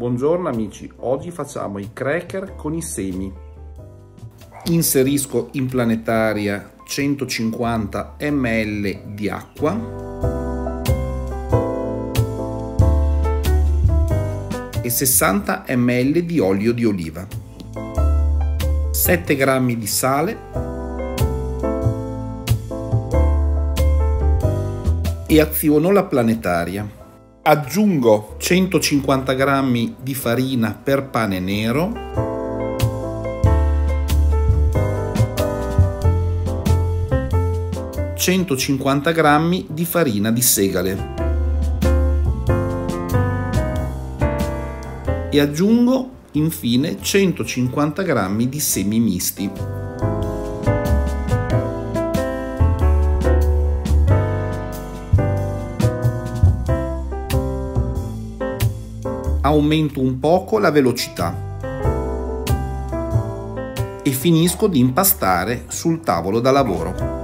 Buongiorno amici, oggi facciamo i cracker con i semi. Inserisco in planetaria 150 ml di acqua e 60 ml di olio di oliva, 7 g di sale e aziono la planetaria. Aggiungo 150 g di farina per pane nero, ...150 g di farina di segale e aggiungo infine 150 g di semi misti. Aumento un poco la velocità e finisco di impastare sul tavolo da lavoro.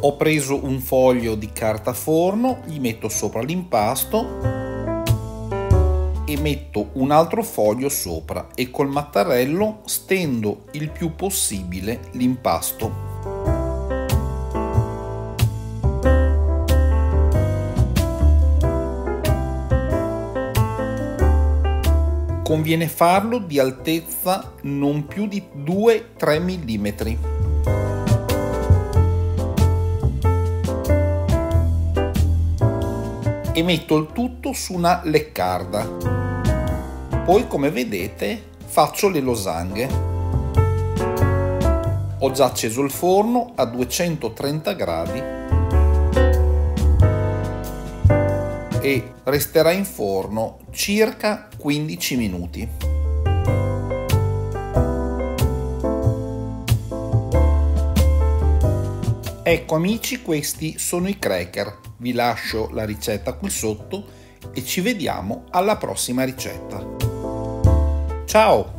Ho preso un foglio di carta forno, gli metto sopra l'impasto e metto un altro foglio sopra e col mattarello stendo il più possibile l'impasto. Conviene farlo di altezza non più di 2-3 mm. E metto il tutto su una leccarda. Poi come vedete faccio le losanghe. Ho già acceso il forno a 230 gradi e resterà in forno circa 15 minuti. Ecco amici, questi sono i cracker. Vi lascio la ricetta qui sotto e ci vediamo alla prossima ricetta. Ciao!